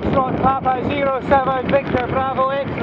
Foxtrot Papa 07 Victor Bravo X.